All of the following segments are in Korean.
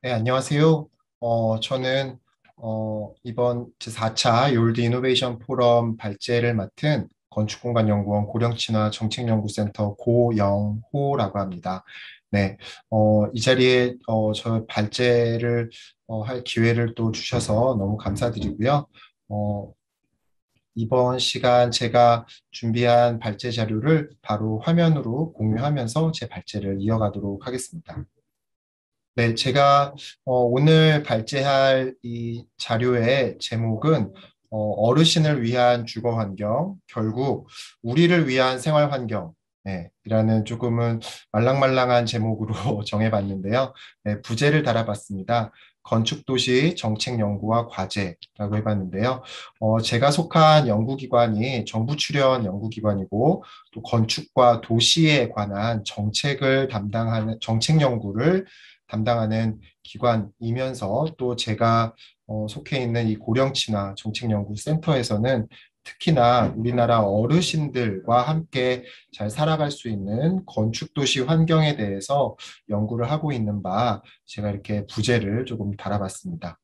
네, 안녕하세요. 어, 저는 어, 이번 제4차 요울드 이노베이션 포럼 발제를 맡은 건축공간연구원 고령친화 정책연구센터 고영호라고 합니다. 네, 어, 이 자리에 어, 저 발제를 어, 할 기회를 또 주셔서 너무 감사드리고요. 어, 이번 시간 제가 준비한 발제 자료를 바로 화면으로 공유하면서 제 발제를 이어가도록 하겠습니다. 네, 제가 어, 오늘 발제할 이 자료의 제목은 어, 르신을 위한 주거 환경, 결국 우리를 위한 생활 환경, 네, 이라는 조금은 말랑말랑한 제목으로 정해봤는데요. 네, 부제를 달아봤습니다. 건축도시 정책연구와 과제라고 해봤는데요. 어, 제가 속한 연구기관이 정부 출연 연구기관이고 또 건축과 도시에 관한 정책을 담당하는 정책 연구를 담당하는 기관이면서 또 제가 어, 속해 있는 이 고령친화 정책연구센터에서는 특히나 우리나라 어르신들과 함께 잘 살아갈 수 있는 건축도시 환경에 대해서 연구를 하고 있는 바 제가 이렇게 부제를 조금 달아봤습니다.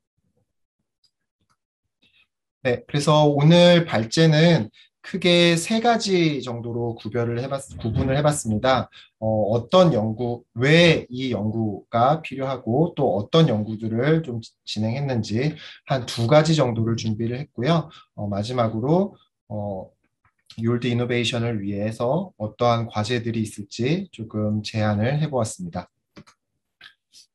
네, 그래서 오늘 발제는 크게 세 가지 정도로 구별을 해봤, 구분을 해봤습니다. 어, 떤 연구, 왜 이 연구가 필요하고 또 어떤 연구들을 좀 진행했는지 한 두 가지 정도를 준비를 했고요. 어, 마지막으로 어, 율드 이노베이션을 위해서 어떠한 과제들이 있을지 조금 제안을 해보았습니다.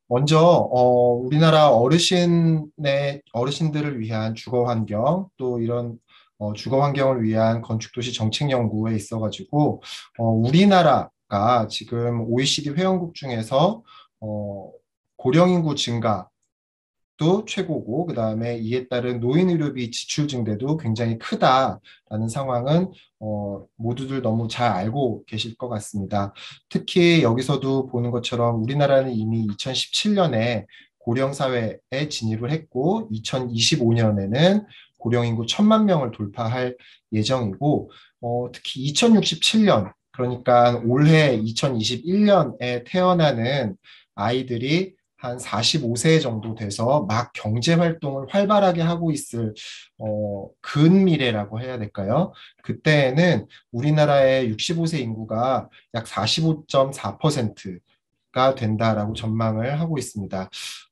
먼저 어, 우리나라 어르신의 어르신들을 위한 주거 환경 또 이런 어, 주거 환경을 위한 건축도시 정책 연구에 있어가지고 어, 우리나라가 지금 OECD 회원국 중에서 어, 고령 인구 증가도 최고고 그 다음에 이에 따른 노인 의료비 지출 증대도 굉장히 크다라는 상황은 어, 모두들 너무 잘 알고 계실 것 같습니다. 특히 여기서도 보는 것처럼 우리나라는 이미 2017년에 고령 사회에 진입을 했고 2025년에는 고령 인구 천만 명을 돌파할 예정이고 어, 특히 2067년 그러니까 올해 2021년에 태어나는 아이들이 한 45세 정도 돼서 막 경제 활동을 활발하게 하고 있을 어, 근미래라고 해야 될까요? 그때는 우리나라의 65세 인구가 약 45.4%가 된다라고 전망을 하고 있습니다.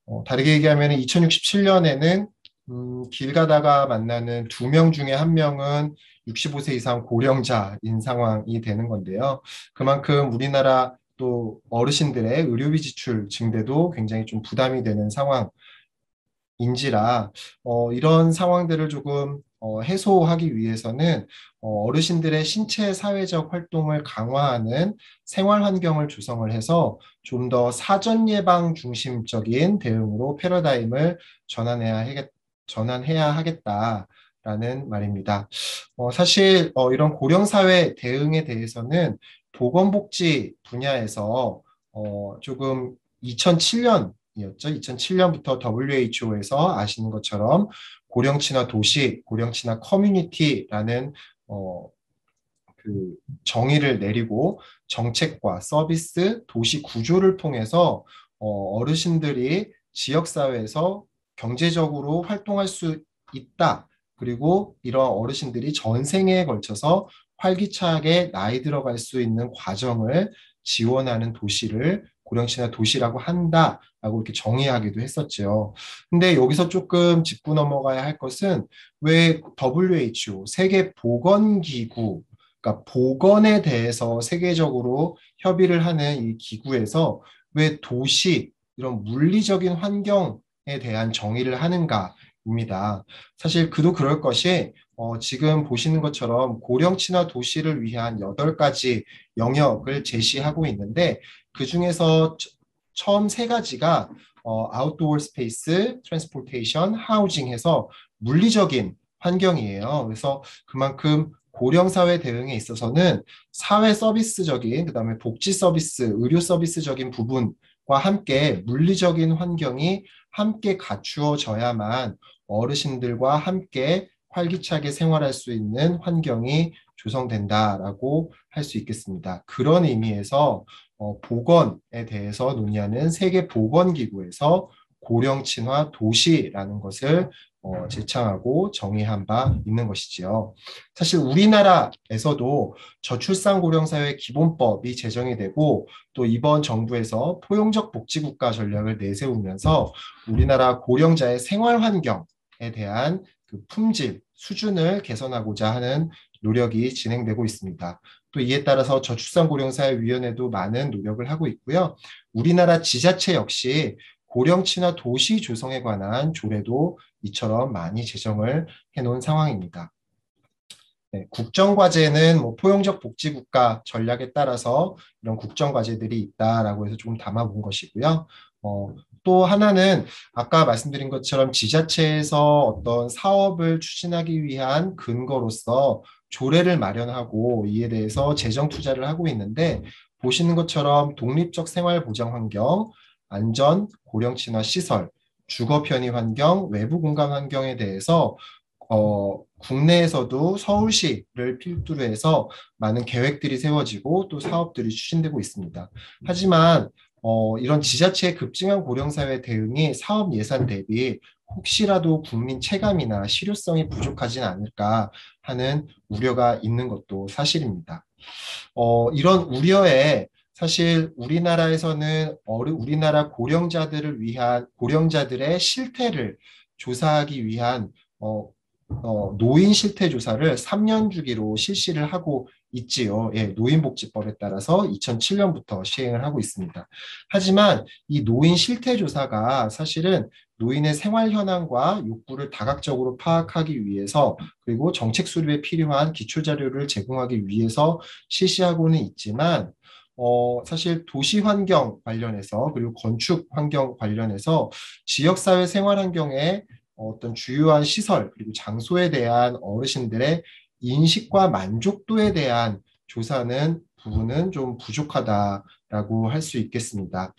어, 다르게 얘기하면 2067년에는 음, 길 가다가 만나는 두 명 중에 한 명은 65세 이상 고령자인 상황이 되는 건데요. 그만큼 우리나라 또 어르신들의 의료비 지출 증대도 굉장히 좀 부담이 되는 상황인지라 어, 이런 상황들을 조금 어, 해소하기 위해서는 어, 르신들의 신체 사회적 활동을 강화하는 생활 환경을 조성을 해서 좀 더 사전 예방 중심적인 대응으로 패러다임을 전환해야 하겠, 전환해야 하겠다라는 말입니다. 어, 사실 어, 이런 고령 사회 대응에 대해서는 보건복지 분야에서 어, 조금 2007년 이었죠. 2007년부터 WHO에서 아시는 것처럼 고령 친화 도시, 고령 친화 커뮤니티라는 어, 그 정의를 내리고 정책과 서비스, 도시 구조를 통해서 어, 어르신들이 지역사회에서 경제적으로 활동할 수 있다. 그리고 이런 어르신들이 전생에 걸쳐서 활기차게 나이 들어갈 수 있는 과정을 지원하는 도시를 고령친화 도시라고 한다라고 이렇게 정의하기도 했었죠. 근데 여기서 조금 짚고 넘어가야 할 것은 왜 WHO 세계 보건 기구 그러니까 보건에 대해서 세계적으로 협의를 하는 이 기구에서 왜 도시 이런 물리적인 환경 에 대한 정의를 하는가입니다. 사실 그도 그럴 것이 어, 지금 보시는 것처럼 고령 친화 도시를 위한 여덟 가지 영역을 제시하고 있는데 그 중에서 처음 세 가지가 어, outdoor space, transportation, housing 해서 물리적인 환경이에요. 그래서 그만큼 고령 사회 대응에 있어서는 사회 서비스적인 그다음에 복지 서비스, 의료 서비스적인 부분과 함께 물리적인 환경이 함께 갖추어져야만 어르신들과 함께 활기차게 생활할 수 있는 환경이 조성된다라고 할 수 있겠습니다. 그런 의미에서 어, 보건에 대해서 논의하는 세계 보건기구에서 고령 친화 도시라는 것을 어, 제창하고 정의한 바 있는 것이지요. 사실 우리나라에서도 저출산 고령 사회 기본법이 제정이 되고 또 이번 정부에서 포용적 복지국가 전략을 내세우면서 우리나라 고령자의 생활 환경에 대한 그 품질 수준을 개선하고자 하는 노력이 진행되고 있습니다. 또 이에 따라서 저출산 고령 사회 위원회도 많은 노력을 하고 있고요. 우리나라 지자체 역시 고령 친화 도시 조성에 관한 조례도 이처럼 많이 제정을 해놓은 상황입니다. 네, 국정과제는 뭐 포용적 복지국가 전략에 따라서 이런 국정과제들이 있다라고 해서 좀 담아본 것이고요. 어, 또 하나는 아까 말씀드린 것처럼 지자체에서 어떤 사업을 추진하기 위한 근거로서 조례를 마련하고 이에 대해서 재정 투자를 하고 있는데 보시는 것처럼 독립적 생활 보장 환경, 안전, 고령 친화 시설, 주거 편의 환경, 외부 공간 환경에 대해서 어, 국내에서도 서울시를 필두로 해서 많은 계획들이 세워지고 또 사업들이 추진되고 있습니다. 하지만 어, 이런 지자체의 급증한 고령사회 대응이 사업 예산 대비 혹시라도 국민 체감이나 실효성이 부족하진 않을까 하는 우려가 있는 것도 사실입니다. 어, 이런 우려에 사실 우리나라에서는 어르, 우리나라 고령자들을 위한 고령자들의 실태를 조사하기 위한 어, 어, 노인 실태 조사를 3년 주기로 실시를 하고 있지요. 예, 노인복지법에 따라서 2007년부터 시행을 하고 있습니다. 하지만 이 노인 실태 조사가 사실은 노인의 생활 현황과 욕구를 다각적으로 파악하기 위해서 그리고 정책 수립에 필요한 기초 자료를 제공하기 위해서 실시하고는 있지만 어, 사실 도시 환경 관련해서 그리고 건축 환경 관련해서 지역사회 생활 환경에 어떤 주요한 시설 그리고 장소에 대한 어르신들의 인식과 만족도에 대한 조사는 부분은 좀 부족하다라고 할 수 있겠습니다.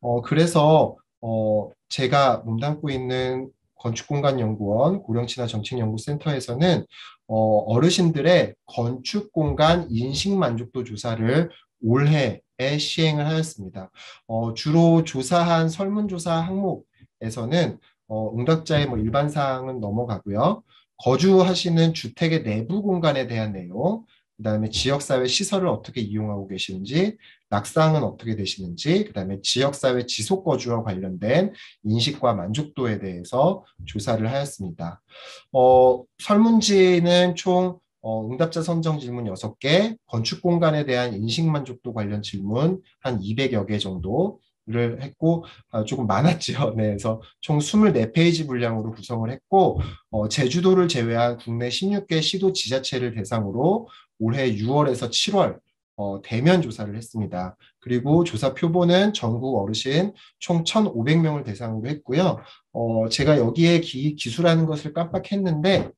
어, 그래서 어, 제가 몸담고 있는 건축공간연구원 고령친화 정책연구센터에서는 어, 어르신들의 건축공간 인식 만족도 조사를 올해에 시행을 하였습니다. 어, 주로 조사한 설문조사 항목에서는 어, 응답자의 뭐 일반 사항은 넘어가고요. 거주하시는 주택의 내부 공간에 대한 내용, 그 다음에 지역사회 시설을 어떻게 이용하고 계시는지, 낙상은 어떻게 되시는지, 그 다음에 지역사회 지속 거주와 관련된 인식과 만족도에 대해서 조사를 하였습니다. 어, 설문지는 총 어, 응답자 선정 질문 6개, 건축 공간에 대한 인식 만족도 관련 질문 한 200여 개 정도 를 했고 아, 조금 많았죠. 네, 그래서 총 24페이지 분량으로 구성을 했고 어, 제주도를 제외한 국내 16개 시도 지자체를 대상으로 올해 6월에서 7월 어, 대면 조사를 했습니다. 그리고 조사 표본은 전국 어르신 총 1,500명을 대상으로 했고요. 어, 제가 여기에 기, 기술하는 것을 깜빡했는데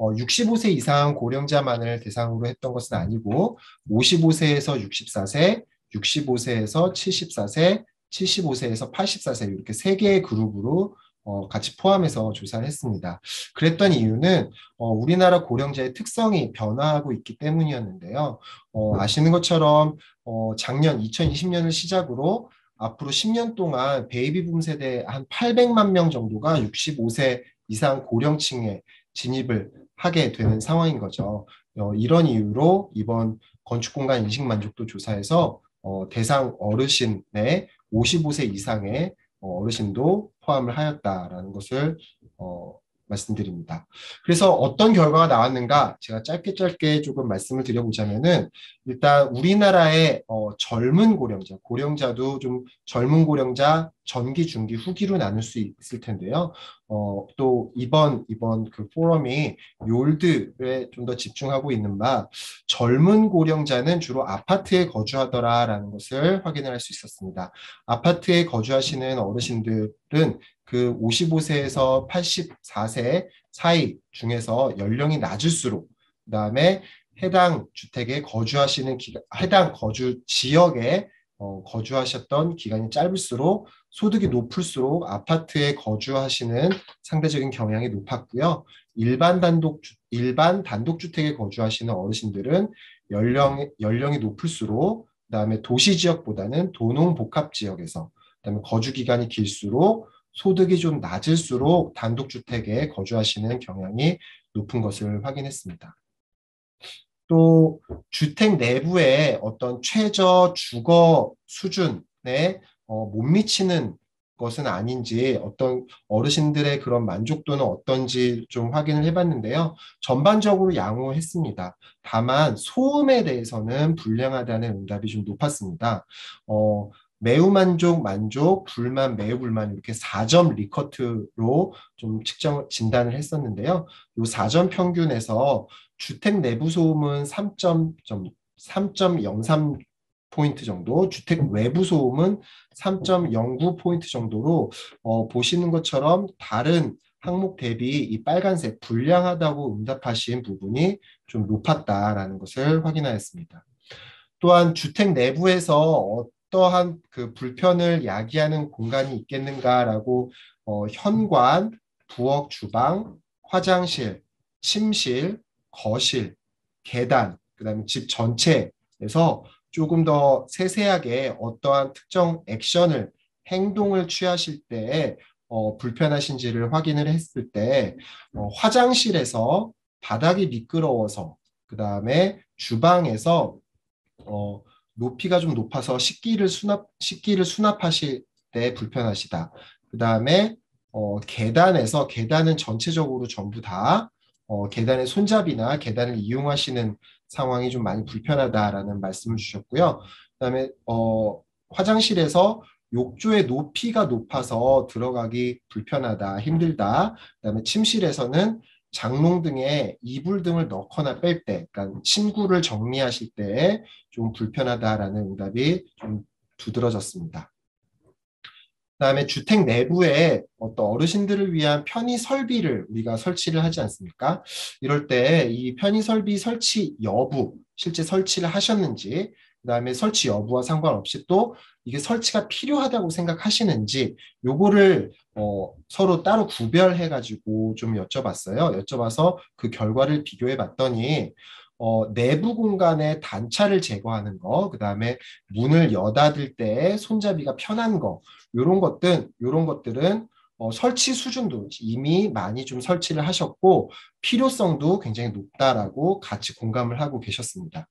어, 65세 이상 고령자만을 대상으로 했던 것은 아니고 55세에서 64세, 65세에서 74세, 75세에서 84세 이렇게 세 개의 그룹으로 어, 같이 포함해서 조사를 했습니다. 그랬던 이유는 어, 우리나라 고령자의 특성이 변화하고 있기 때문이었는데요. 어, 아시는 것처럼 어, 작년 2020년을 시작으로 앞으로 10년 동안 베이비붐 세대 한 800만 명 정도가 65세 이상 고령층에 진입을 하게 되는 상황인 거죠. 어, 이런 이유로 이번 건축공간 인식 만족도 조사에서 어, 대상 어르신의 55세 이상의 어, 어르신도 포함을 하였다라는 것을 어, 말씀드립니다. 그래서 어떤 결과가 나왔는가 제가 짧게 짧게 조금 말씀을 드려보자면은 일단 우리나라의 어, 젊은 고령자, 고령자도 좀 젊은 고령자 전기, 중기, 후기로 나눌 수 있을 텐데요. 어, 또 이번 이번 그 포럼이 욜드에 좀 더 집중하고 있는 바 젊은 고령자는 주로 아파트에 거주하더라라는 것을 확인을 할 수 있었습니다. 아파트에 거주하시는 어르신들은 그 55세에서 84세 사이 중에서 연령이 낮을수록 그다음에 해당 주택에 거주하시는 기간, 해당 거주 지역에 어, 거주하셨던 기간이 짧을수록 소득이 높을수록 아파트에 거주하시는 상대적인 경향이 높았고요. 일반 단독 일반 단독 주택에 거주하시는 어르신들은 연령 연령이 높을수록 그다음에 도시 지역보다는 도농 복합 지역에서 그다음에 거주 기간이 길수록 소득이 좀 낮을수록 단독주택에 거주하시는 경향이 높은 것을 확인했습니다. 또 주택 내부의 어떤 최저 주거 수준에 어, 못 미치는 것은 아닌지 어떤 어르신들의 그런 만족도는 어떤지 좀 확인을 해봤는데요. 전반적으로 양호했습니다. 다만 소음에 대해서는 불량하다는 응답이 좀 높았습니다. 어, 매우 만족, 만족, 불만, 매우 불만 이렇게 4점 리커트로 좀 측정 진단을 했었는데요. 이 4점 평균에서 주택 내부 소음은 3.03 포인트 정도, 주택 외부 소음은 3.09 포인트 정도로 어, 보시는 것처럼 다른 항목 대비 이 빨간색 불량하다고 응답하신 부분이 좀 높았다라는 것을 확인하였습니다. 또한 주택 내부에서 어떠한 그 불편을 야기하는 공간이 있겠는가라고 어, 현관, 부엌, 주방, 화장실, 침실, 거실, 계단, 그다음에 집 전체에서 조금 더 세세하게 어떠한 특정 액션을 행동을 취하실 때 어, 불편하신지를 확인을 했을 때 어, 화장실에서 바닥이 미끄러워서 그 다음에 주방에서 어, 높이가 좀 높아서 식기를 수납 식기를 수납하실 때 불편하시다. 그 다음에 어, 계단에서 계단은 전체적으로 전부 다 어, 계단의 손잡이나 계단을 이용하시는 상황이 좀 많이 불편하다라는 말씀을 주셨고요. 그다음에 어, 화장실에서 욕조의 높이가 높아서 들어가기 불편하다, 힘들다. 그다음에 침실에서는 장롱 등에 이불 등을 넣거나 뺄 때, 그러니까 침구를 정리하실 때 좀 불편하다라는 응답이 좀 두드러졌습니다. 그다음에 주택 내부에 어떤 어르신들을 위한 편의 설비를 우리가 설치를 하지 않습니까? 이럴 때 이 편의 설비 설치 여부, 실제 설치를 하셨는지, 그다음에 설치 여부와 상관없이 또 이게 설치가 필요하다고 생각하시는지 요거를 어, 서로 따로 구별해 가지고 좀 여쭤봤어요. 여쭤봐서 그 결과를 비교해 봤더니 어, 내부 공간의 단차를 제거하는 거, 그 다음에 문을 여닫을 때 손잡이가 편한 거, 요런 것들, 요런 것들은 어, 설치 수준도 이미 많이 좀 설치를 하셨고 필요성도 굉장히 높다라고 같이 공감을 하고 계셨습니다.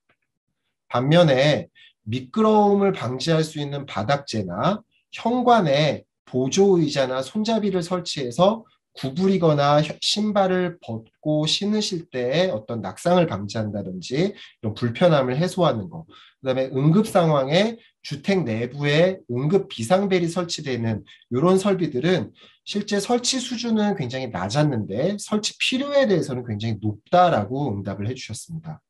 반면에 미끄러움을 방지할 수 있는 바닥재나 현관에 보조 의자나 손잡이를 설치해서 구부리거나 신발을 벗고 신으실 때 어떤 낙상을 방지한다든지 이런 불편함을 해소하는 거. 그다음에 응급 상황에 주택 내부에 응급 비상벨이 설치되는 이런 설비들은 실제 설치 수준은 굉장히 낮았는데 설치 필요에 대해서는 굉장히 높다라고 응답을 해주셨습니다.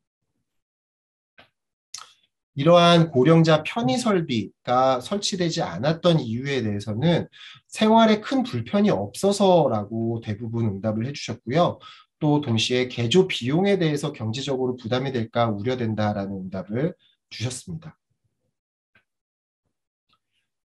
이러한 고령자 편의 설비가 설치되지 않았던 이유에 대해서는 생활에 큰 불편이 없어서라고 대부분 응답을 해주셨고요. 또 동시에 개조 비용에 대해서 경제적으로 부담이 될까 우려된다라는 응답을 주셨습니다.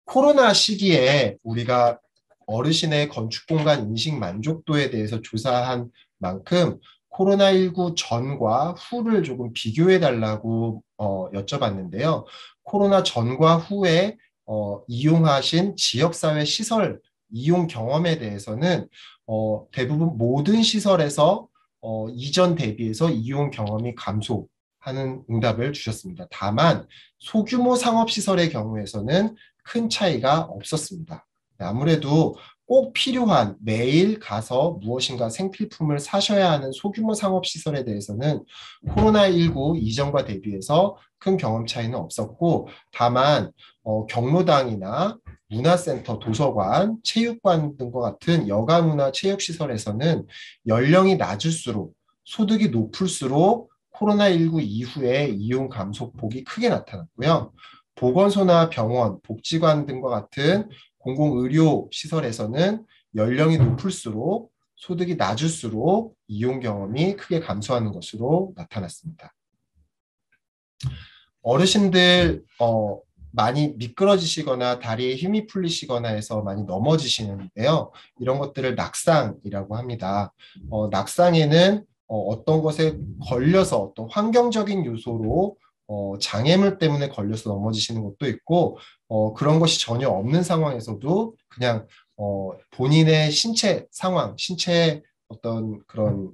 코로나 시기에 우리가 어르신의 건축 공간 인식 만족도에 대해서 조사한 만큼 코로나19 전과 후를 조금 비교해 달라고 어, 여쭤봤는데요. 코로나 전과 후에 어, 이용하신 지역사회 시설 이용 경험에 대해서는 어, 대부분 모든 시설에서 어, 이전 대비해서 이용 경험이 감소하는 응답을 주셨습니다. 다만 소규모 상업시설의 경우에서는 큰 차이가 없었습니다. 아무래도 꼭 필요한 매일 가서 무엇인가 생필품을 사셔야 하는 소규모 상업시설에 대해서는 코로나19 이전과 대비해서 큰 경험 차이는 없었고 다만 어, 경로당이나 문화센터, 도서관, 체육관 등과 같은 여가문화 체육시설에서는 연령이 낮을수록 소득이 높을수록 코로나19 이후에 이용 감소폭이 크게 나타났고요. 보건소나 병원, 복지관 등과 같은 공공의료 시설에서는 연령이 높을수록 소득이 낮을수록 이용 경험이 크게 감소하는 것으로 나타났습니다. 어르신들 어, 많이 미끄러지시거나 다리에 힘이 풀리시거나 해서 많이 넘어지시는데요. 이런 것들을 낙상이라고 합니다. 어, 낙상에는 어, 떤 것에 걸려서 어떤 환경적인 요소로 어, 장애물 때문에 걸려서 넘어지시는 것도 있고 어, 그런 것이 전혀 없는 상황에서도 그냥 어, 본인의 신체 상황, 신체 어떤 그런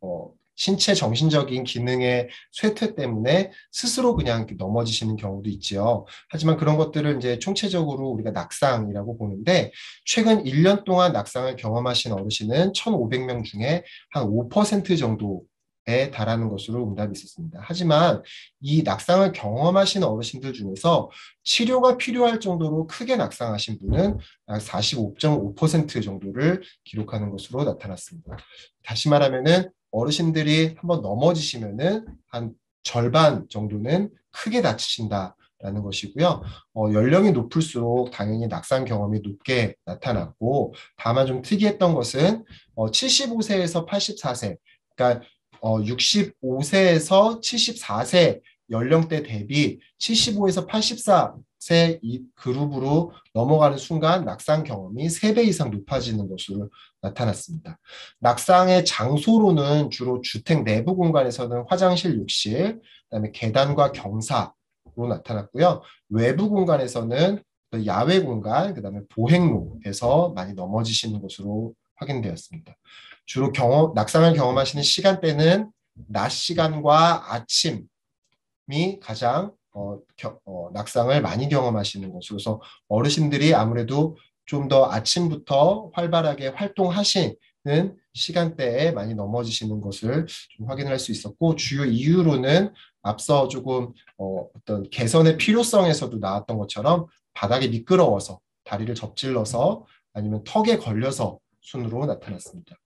어, 신체 정신적인 기능의 쇠퇴 때문에 스스로 그냥 넘어지시는 경우도 있지요. 하지만 그런 것들을 이제 총체적으로 우리가 낙상이라고 보는데 최근 1년 동안 낙상을 경험하신 어르신은 1,500명 중에 한 5% 정도 에 달하는 것으로 응답이 있었습니다. 하지만 이 낙상을 경험하신 어르신들 중에서 치료가 필요할 정도로 크게 낙상하신 분은 약 45.5% 정도를 기록하는 것으로 나타났습니다. 다시 말하면은 어르신들이 한번 넘어지시면은 한 절반 정도는 크게 다치신다. 라는 것이고요. 어, 연령이 높을수록 당연히 낙상 경험이 높게 나타났고 다만 좀 특이했던 것은 어, 75세에서 84세 그러니까 어, 65세에서 74세 연령대 대비 75에서 84세 이 그룹으로 넘어가는 순간 낙상 경험이 3배 이상 높아지는 것으로 나타났습니다. 낙상의 장소로는 주로 주택 내부 공간에서는 화장실, 욕실, 그다음에 계단과 경사로 나타났고요. 외부 공간에서는 야외 공간, 그다음에 보행로에서 많이 넘어지시는 것으로 확인되었습니다. 주로 경험, 낙상을 경험하시는 시간대는 낮 시간과 아침이 가장 어, 겨, 어, 낙상을 많이 경험하시는 것으로서 어르신들이 아무래도 좀 더 아침부터 활발하게 활동하시는 시간대에 많이 넘어지시는 것을 좀 확인할 수 있었고 주요 이유로는 앞서 조금 어, 어떤 개선의 필요성에서도 나왔던 것처럼 바닥이 미끄러워서 다리를 접질러서 아니면 턱에 걸려서 순으로 나타났습니다.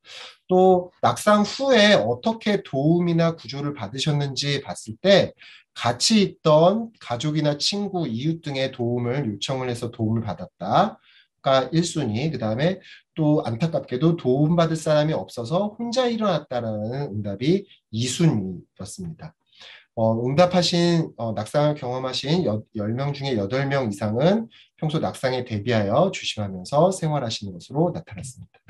또 낙상 후에 어떻게 도움이나 구조를 받으셨는지 봤을 때 같이 있던 가족이나 친구, 이웃 등의 도움을 요청을 해서 도움을 받았다. 가 1순위, 그 다음에 또 안타깝게도 도움받을 사람이 없어서 혼자 일어났다라는 응답이 2순위였습니다. 어, 응답하신 어, 낙상을 경험하신 여, 10명 중에 8명 이상은 평소 낙상에 대비하여 조심하면서 생활하시는 것으로 나타났습니다.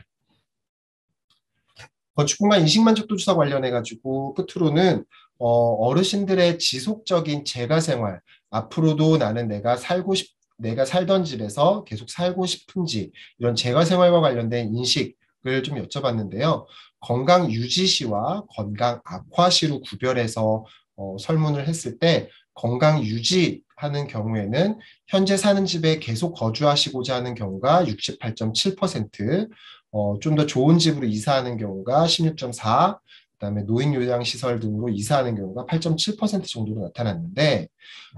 건축공간 인식만족도 조사 관련해 가지고 끝으로는 어, 어르신들의 지속적인 재가 생활 앞으로도 나는 내가 살고 싶 내가 살던 집에서 계속 살고 싶은지 이런 재가 생활과 관련된 인식을 좀 여쭤봤는데요. 건강 유지시와 건강 악화시로 구별해서 어, 설문을 했을 때 건강 유지하는 경우에는 현재 사는 집에 계속 거주하시고자 하는 경우가 68.7%, 어, 좀 더 좋은 집으로 이사하는 경우가 16.4, 그다음에 노인 요양 시설 등으로 이사하는 경우가 8.7% 정도로 나타났는데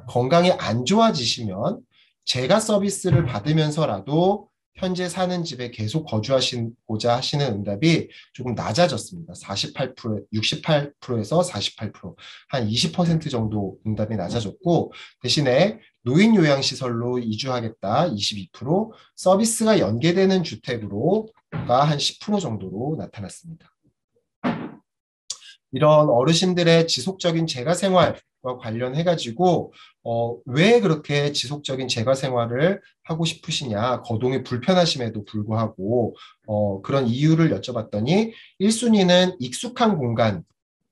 건강이 안 좋아지시면 재가 서비스를 받으면서라도 현재 사는 집에 계속 거주하시고자 하시는 응답이 조금 낮아졌습니다. 48% 68%에서 48%, 한 20% 정도 응답이 낮아졌고 대신에 노인 요양 시설로 이주하겠다 22%, 서비스가 연계되는 주택으로 가 한 10% 정도로 나타났습니다. 이런 어르신들의 지속적인 재가 생활과 관련해 가지고 어, 왜 그렇게 지속적인 재가 생활을 하고 싶으시냐 거동이 불편하심에도 불구하고 어, 그런 이유를 여쭤봤더니 1순위는 익숙한 공간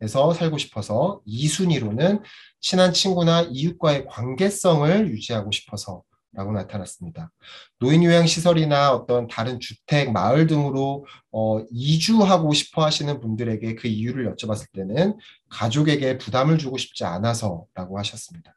에서 살고 싶어서 2순위로는 친한 친구나 이웃과의 관계성을 유지하고 싶어서 라고 나타났습니다. 노인 요양 시설이나 어떤 다른 주택, 마을 등으로 어, 이주하고 싶어 하시는 분들에게 그 이유를 여쭤봤을 때는 가족에게 부담을 주고 싶지 않아서라고 하셨습니다.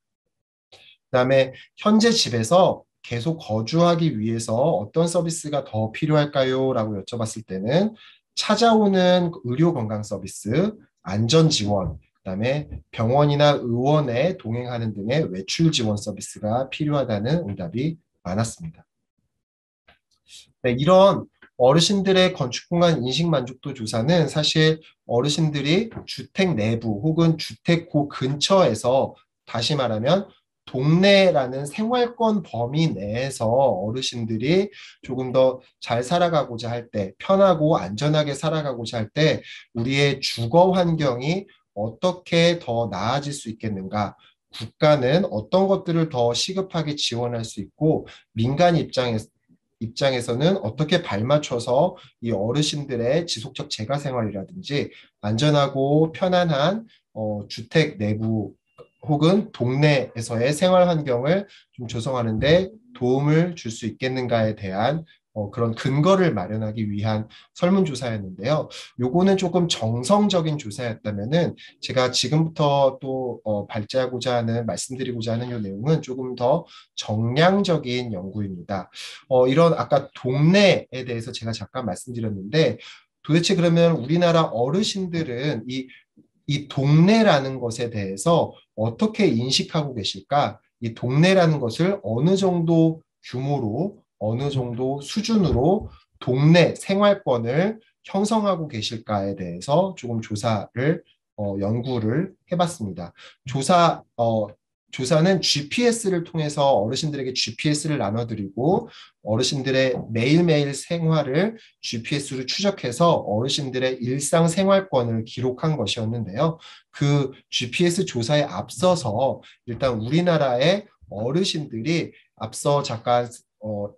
그 다음에 현재 집에서 계속 거주하기 위해서 어떤 서비스가 더 필요할까요? 라고 여쭤봤을 때는 찾아오는 의료 건강 서비스, 안전 지원, 그다음에 병원이나 의원에 동행하는 등의 외출 지원 서비스가 필요하다는 응답이 많았습니다. 네, 이런 어르신들의 건축공간 인식 만족도 조사는 사실 어르신들이 주택 내부 혹은 주택 고 근처에서 다시 말하면 동네라는 생활권 범위 내에서 어르신들이 조금 더 잘 살아가고자 할 때, 편하고 안전하게 살아가고자 할 때, 우리의 주거 환경이 어떻게 더 나아질 수 있겠는가? 국가는 어떤 것들을 더 시급하게 지원할 수 있고 민간 입장에 입장에서는 어떻게 발맞춰서 이 어르신들의 지속적 재가 생활이라든지 안전하고 편안한 어, 주택 내부 혹은 동네에서의 생활 환경을 좀 조성하는데 도움을 줄 수 있겠는가에 대한 어, 그런 근거를 마련하기 위한 설문조사였는데요. 요거는 조금 정성적인 조사였다면은 제가 지금부터 또 어, 발제하고자 하는 말씀드리고자 하는 요 내용은 조금 더 정량적인 연구입니다. 어, 이런 아까 동네에 대해서 제가 잠깐 말씀드렸는데 도대체 그러면 우리나라 어르신들은 이, 이 동네라는 것에 대해서 어떻게 인식하고 계실까? 이 동네라는 것을 어느 정도 규모로 어느 정도 수준으로 동네 생활권을 형성하고 계실까에 대해서 조금 조사를 어, 연구를 해봤습니다. 조사 어, 조사는 GPS를 통해서 어르신들에게 GPS를 나눠드리고 어르신들의 매일매일 생활을 GPS로 추적해서 어르신들의 일상 생활권을 기록한 것이었는데요. 그 GPS 조사에 앞서서 일단 우리나라의 어르신들이 앞서 잠깐 어,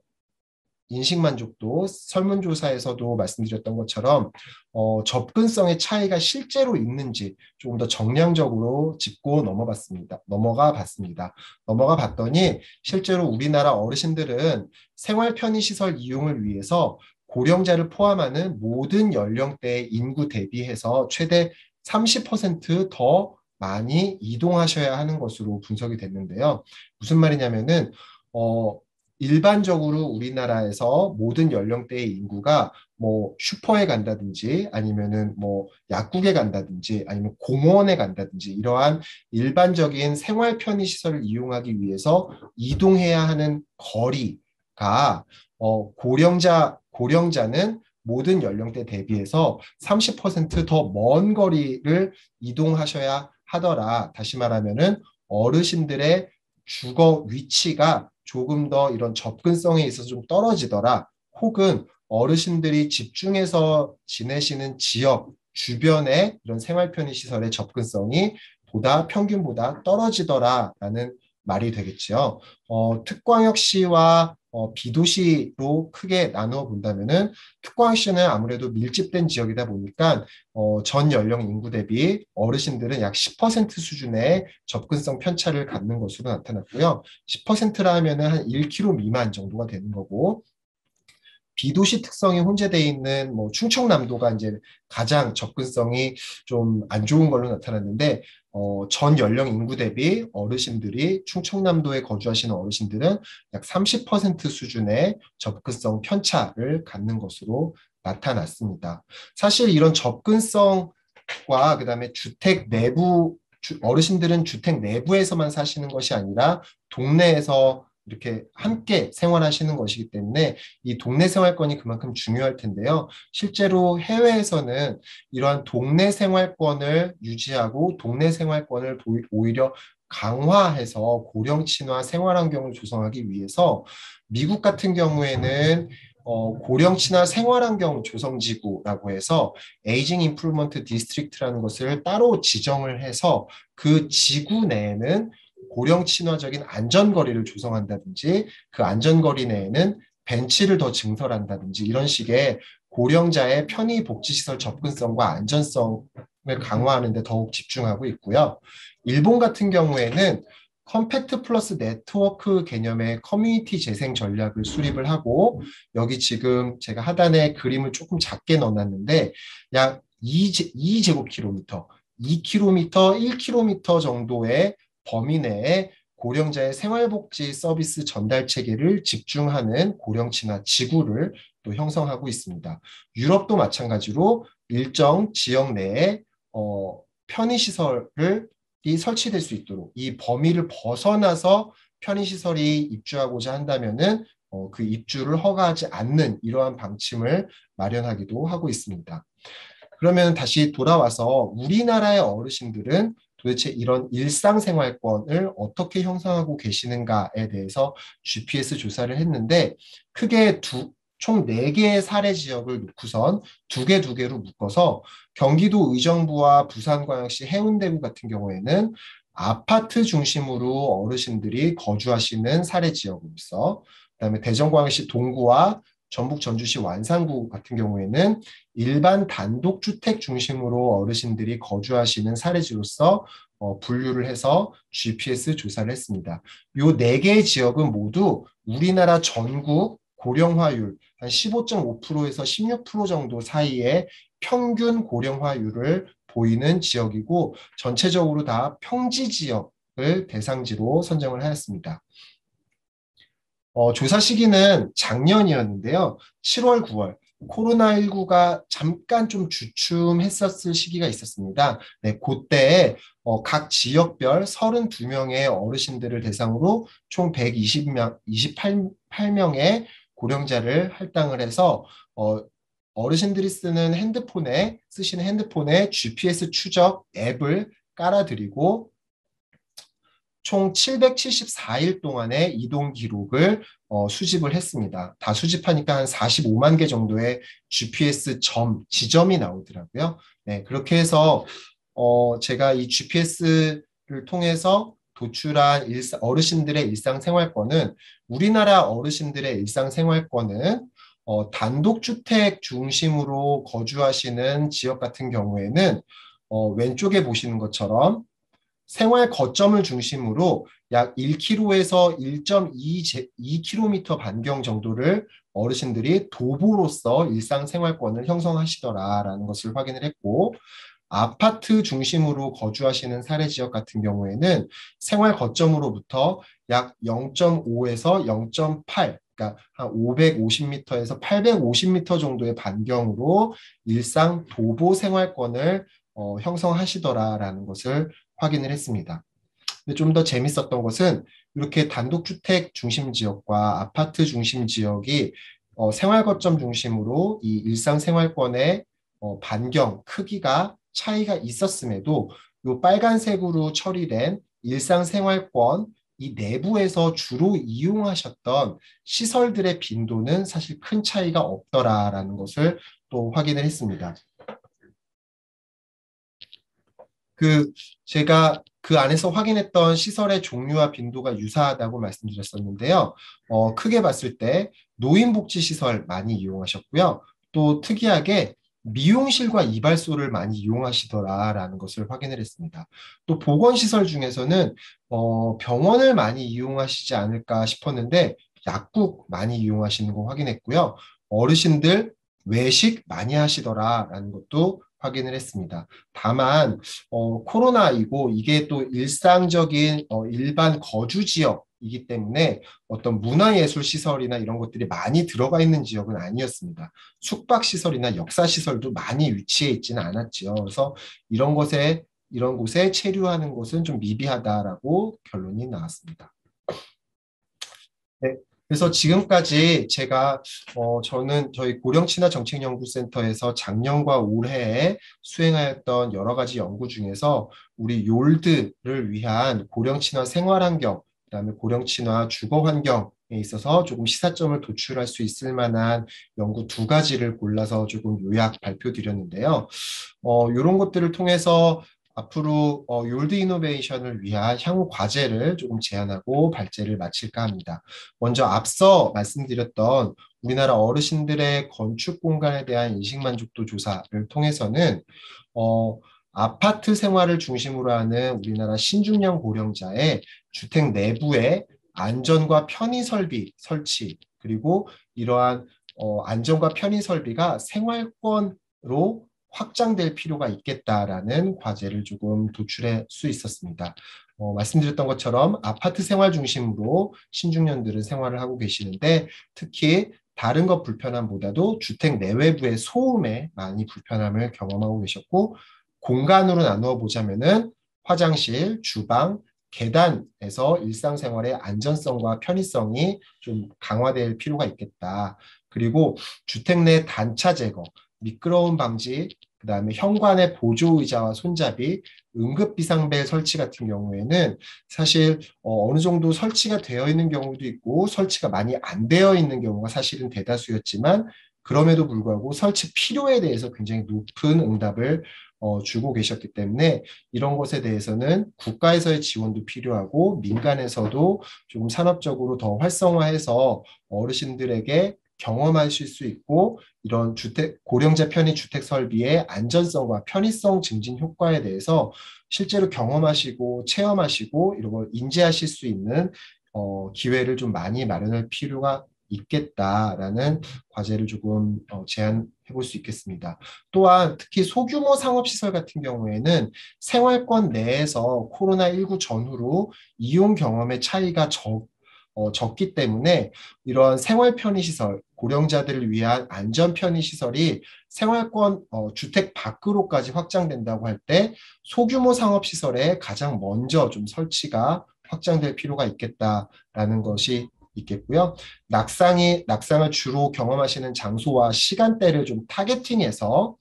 인식 만족도 설문조사에서도 말씀드렸던 것처럼 어, 접근성의 차이가 실제로 있는지 조금 더 정량적으로 짚고 넘어봤습니다. 넘어가 봤습니다. 넘어가 봤더니 실제로 우리나라 어르신들은 생활 편의시설 이용을 위해서 고령자를 포함하는 모든 연령대의 인구 대비해서 최대 30%더 많이 이동하셔야 하는 것으로 분석이 됐는데요. 무슨 말이냐면은 어, 일반적으로 우리나라에서 모든 연령대의 인구가 뭐 슈퍼에 간다든지 아니면은 뭐 약국에 간다든지 아니면 공원에 간다든지 이러한 일반적인 생활 편의 시설을 이용하기 위해서 이동해야 하는 거리가 어 고령자 고령자는 모든 연령대 대비해서 30%더 먼 거리를 이동하셔야 하더라. 다시 말하면은 어르신들의 주거 위치가 조금 더 이런 접근성에 있어서 좀 떨어지더라. 혹은 어르신들이 집중해서 지내시는 지역 주변의 이런 생활 편의 시설의 접근성이 보다 평균보다 떨어지더라라는 말이 되겠죠. 어, 특광역시와 어, 비도시로 크게 나누어 본다면은 특광시는 아무래도 밀집된 지역이다 보니까 어, 전 연령 인구 대비 어르신들은 약 10% 수준의 접근성 편차를 갖는 것으로 나타났고요. 10%라 하면은 한 1km 미만 정도가 되는 거고 비도시 특성이 혼재되어 있는 뭐 충청남도가 이제 가장 접근성이 좀 안 좋은 걸로 나타났는데 어, 전 연령 인구 대비 어르신들이 충청남도에 거주하시는 어르신들은 약 30% 수준의 접근성 편차를 갖는 것으로 나타났습니다. 사실 이런 접근성과 그다음에 주택 내부 어르신들은 주택 내부에서만 사시는 것이 아니라 동네에서 이렇게 함께 생활하시는 것이기 때문에 이 동네 생활권이 그만큼 중요할 텐데요. 실제로 해외에서는 이러한 동네 생활권을 유지하고 동네 생활권을 오히려 강화해서 고령 친화 생활 환경을 조성하기 위해서 미국 같은 경우에는 어, 고령 친화 생활 환경 조성 지구라고 해서 aging improvement district라는 것을 따로 지정을 해서 그 지구 내에는 고령 친화적인 안전거리를 조성한다든지 그 안전거리 내에는 벤치를 더 증설한다든지 이런 식의 고령자의 편의 복지시설 접근성과 안전성을 강화하는 데 더욱 집중하고 있고요. 일본 같은 경우에는 compact plus network 개념의 커뮤니티 재생 전략을 수립을 하고 여기 지금 제가 하단에 그림을 조금 작게 넣어놨는데 약 2제, 2제곱킬로미터, 2km, 1km 정도의 범위 내에 고령자의 생활복지 서비스 전달 체계를 집중하는 고령친화 지구를 또 형성하고 있습니다. 유럽도 마찬가지로 일정 지역 내에 어, 편의시설을 설치될 수 있도록 이 범위를 벗어나서 편의시설이 입주하고자 한다면은 어, 그 입주를 허가하지 않는 이러한 방침을 마련하기도 하고 있습니다. 그러면 다시 돌아와서 우리나라의 어르신들은 도대체 이런 일상생활권을 어떻게 형성하고 계시는가에 대해서 GPS 조사를 했는데 크게 두, 총 4개의 사례 지역을 놓고선 두 개 두 개로 묶어서 경기도 의정부와 부산광역시 해운대구 같은 경우에는 아파트 중심으로 어르신들이 거주하시는 사례 지역으로서 그다음에 대전광역시 동구와 전북 전주시 완산구 같은 경우에는 일반 단독주택 중심으로 어르신들이 거주하시는 사례지로서 어, 분류를 해서 GPS 조사를 했습니다. 요 네 개의 지역은 모두 우리나라 전국 고령화율 한 15.5%에서 16% 정도 사이에 평균 고령화율을 보이는 지역이고 전체적으로 다 평지 지역을 대상지로 선정을 하였습니다. 어, 조사 시기는 작년이었는데요. 7월, 9월. 코로나19가 잠깐 좀 주춤했었을 시기가 있었습니다. 네, 그때 어, 각 지역별 32명의 어르신들을 대상으로 총 120명, 28명의 고령자를 할당을 해서 어, 어르신들이 쓰는 핸드폰에 쓰시는 핸드폰에 GPS 추적 앱을 깔아드리고 총 774일 동안의 이동 기록을 어, 수집을 했습니다. 다 수집하니까 한 45만 개 정도의 GPS 점, 지점이 나오더라고요. 네, 그렇게 해서 어, 제가 이 GPS를 통해서 도출한 일상, 어르신들의 일상생활권은 우리나라 어르신들의 일상생활권은 어, 단독주택 중심으로 거주하시는 지역 같은 경우에는 어, 왼쪽에 보시는 것처럼 생활 거점을 중심으로 약 1km에서 1.2km 반경 정도를 어르신들이 도보로서 일상생활권을 형성하시더라라는 것을 확인을 했고 아파트 중심으로 거주하시는 사례 지역 같은 경우에는 생활 거점으로부터 약 0.5에서 0.8 그러니까 한 550m에서 850m 정도의 반경으로 일상 도보 생활권을 어, 형성하시더라라는 것을 확인을 했습니다. 근데 좀 더 재밌었던 것은 이렇게 단독주택 중심 지역과 아파트 중심 지역이 어, 생활 거점 중심으로 이 일상생활권의 어, 반경 크기가 차이가 있었음에도 이 빨간색으로 처리된 일상생활권 이 내부에서 주로 이용하셨던 시설들의 빈도는 사실 큰 차이가 없더라라는 것을 또 확인을 했습니다. 그 제가 그 안에서 확인했던 시설의 종류와 빈도가 유사하다고 말씀드렸었는데요. 어, 크게 봤을 때 노인복지시설 많이 이용하셨고요. 또 특이하게 미용실과 이발소를 많이 이용하시더라라는 것을 확인을 했습니다. 또 보건시설 중에서는 어, 병원을 많이 이용하시지 않을까 싶었는데 약국 많이 이용하시는 거 확인했고요. 어르신들 외식 많이 하시더라라는 것도 확인을 했습니다. 다만 어, 코로나이고 이게 또 일상적인 어, 일반 거주 지역이기 때문에 어떤 문화예술 시설이나 이런 것들이 많이 들어가 있는 지역은 아니었습니다. 숙박 시설이나 역사 시설도 많이 위치해 있지는 않았지요. 그래서 이런 곳에 이런 곳에 체류하는 곳은 좀 미비하다라고 결론이 나왔습니다. 네, 그래서 지금까지 제가 어, 저는 저희 고령친화 정책연구센터에서 작년과 올해에 수행하였던 여러 가지 연구 중에서 우리 욜드를 위한 고령친화 생활환경, 그다음에 고령친화 주거환경 에 있어서 조금 시사점을 도출할 수 있을 만한 연구 두 가지를 골라서 조금 요약 발표드렸는데요. 어, 이런 것들을 통해서 앞으로 어, 욜드 이노베이션을 위한 향후 과제를 조금 제안하고 발제를 마칠까 합니다. 먼저 앞서 말씀드렸던 우리나라 어르신들의 건축 공간에 대한 인식 만족도 조사를 통해서는 어, 아파트 생활을 중심으로 하는 우리나라 신중년 고령자의 주택 내부의 안전과 편의 설비 설치 그리고 이러한 어, 안전과 편의 설비가 생활권으로 확장될 필요가 있겠다라는 과제를 조금 도출할 수 있었습니다. 어, 말씀드렸던 것처럼 아파트 생활 중심으로 신중년들은 생활을 하고 계시는데 특히 다른 것 불편함보다도 주택 내외부의 소음에 많이 불편함을 경험하고 계셨고 공간으로 나누어 보자면은 화장실, 주방, 계단에서 일상생활의 안전성과 편의성이 좀 강화될 필요가 있겠다. 그리고 주택 내 단차 제거, 미끄러운 방지, 그 다음에 현관의 보조 의자와 손잡이, 응급 비상벨 설치 같은 경우에는 사실 어, 느 정도 설치가 되어 있는 경우도 있고 설치가 많이 안 되어 있는 경우가 사실은 대다수였지만 그럼에도 불구하고 설치 필요에 대해서 굉장히 높은 응답을 어, 주고 계셨기 때문에 이런 것에 대해서는 국가에서의 지원도 필요하고 민간에서도 조금 산업적으로 더 활성화해서 어르신들에게 경험하실 수 있고 이런 주택 고령자 편의 주택 설비의 안전성과 편의성 증진 효과에 대해서 실제로 경험하시고 체험하시고 이런 걸 인지하실 수 있는 어, 기회를 좀 많이 마련할 필요가 있겠다라는 과제를 조금 어, 제안해 볼 수 있겠습니다. 또한 특히 소규모 상업시설 같은 경우에는 생활권 내에서 코로나19 전후로 이용 경험의 차이가 적, 어, 적기 때문에 이런 생활 편의시설, 고령자들을 위한 안전 편의시설이 생활권 어, 주택 밖으로까지 확장된다고 할 때 소규모 상업시설에 가장 먼저 좀 설치가 확장될 필요가 있겠다라는 것이 있겠고요. 낙상이 낙상을 주로 경험하시는 장소와 시간대를 좀 타겟팅해서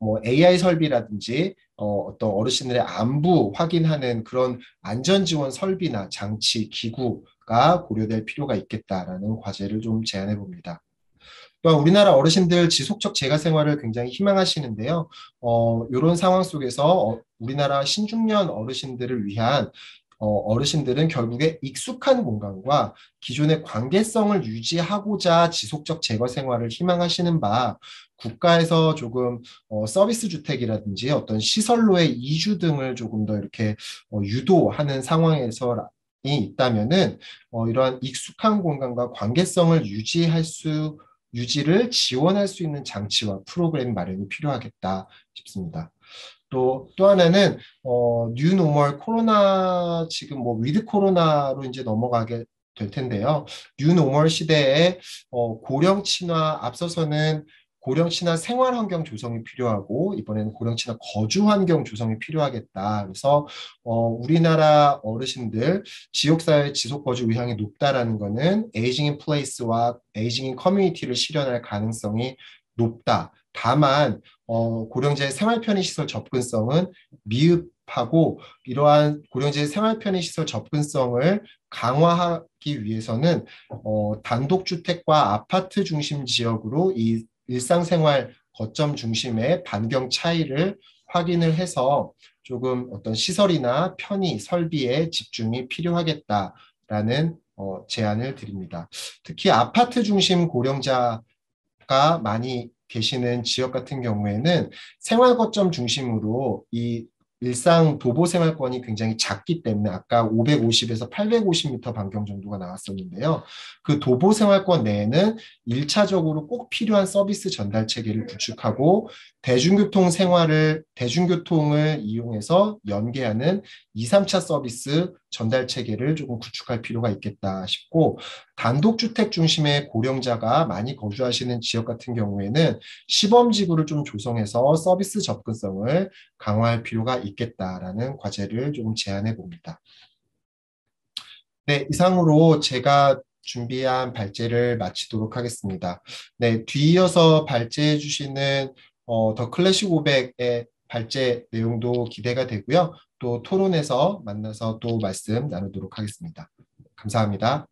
뭐 AI 설비라든지 어, 어떤 어르신들의 안부 확인하는 그런 안전 지원 설비나 장치, 기구가 고려될 필요가 있겠다라는 과제를 좀 제안해 봅니다. 또 우리나라 어르신들 지속적 재가 생활을 굉장히 희망하시는데요. 어, 이런 상황 속에서 어, 우리나라 신중년 어르신들을 위한 어, 르신들은 결국에 익숙한 공간과 기존의 관계성을 유지하고자 지속적 제거 생활을 희망하시는 바 국가에서 조금 어, 서비스 주택이라든지 어떤 시설로의 이주 등을 조금 더 이렇게 어, 유도하는 상황에서 이 있다면은 어, 이러한 익숙한 공간과 관계성을 유지할 수 유지를 지원할 수 있는 장치와 프로그램 마련이 필요하겠다 싶습니다. 또, 또 하나는, 어, new normal 코로나, 지금 뭐, with 코로나로 이제 넘어가게 될 텐데요. new normal 시대에, 어, 고령 친화, 앞서서는 고령 친화 생활 환경 조성이 필요하고, 이번에는 고령 친화 거주 환경 조성이 필요하겠다. 그래서, 어, 우리나라 어르신들, 지역 사회 지속 거주 의향이 높다라는 거는 aging in place와 aging in community를 실현할 가능성이 높다. 다만 어, 고령자의 생활 편의 시설 접근성은 미흡하고 이러한 고령자의 생활 편의 시설 접근성을 강화하기 위해서는 어, 단독주택과 아파트 중심 지역으로 이 일상생활 거점 중심의 반경 차이를 확인을 해서 조금 어떤 시설이나 편의, 설비에 집중이 필요하겠다라는 어, 제안을 드립니다. 특히 아파트 중심 고령자가 많이 계시는 지역 같은 경우에는 생활 거점 중심으로 이 일상 도보 생활권이 굉장히 작기 때문에 아까 550에서 850m 반경 정도가 나왔었는데요. 그 도보 생활권 내에는 1차적으로 꼭 필요한 서비스 전달 체계를 구축하고 대중교통 생활을 대중교통을 이용해서 연계하는 2, 3차 서비스 전달 체계를 조금 구축할 필요가 있겠다 싶고 단독주택 중심의 고령자가 많이 거주하시는 지역 같은 경우에는 시범지구를 좀 조성해서 서비스 접근성을 강화할 필요가 있겠다라는 과제를 좀 제안해 봅니다. 네, 이상으로 제가 준비한 발제를 마치도록 하겠습니다. 네, 뒤이어서 발제해 주시는 어, 더 클래식 500의 발제 내용도 기대가 되고요. 또 토론에서 만나서 또 말씀 나누도록 하겠습니다. 감사합니다.